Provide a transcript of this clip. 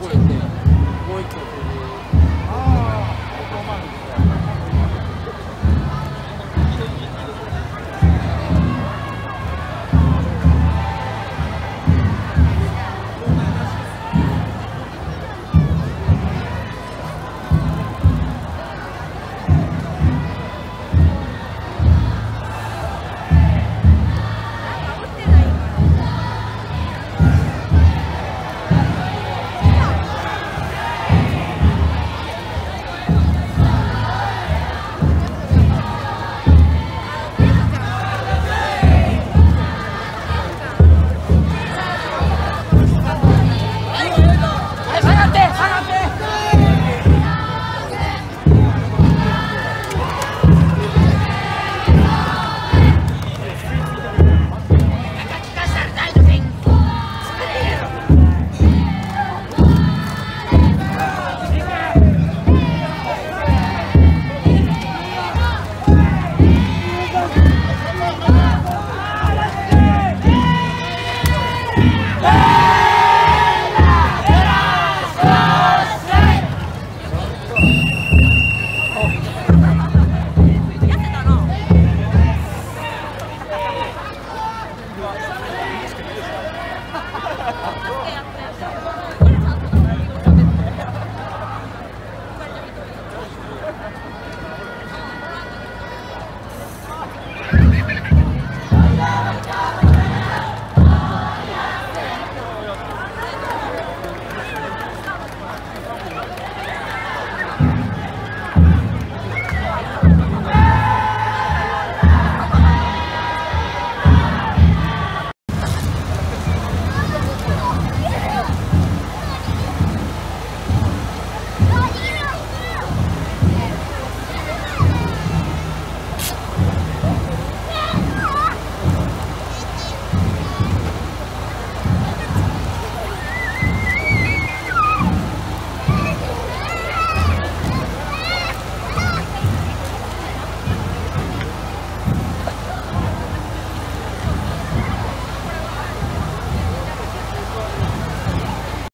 覚えてもう一個。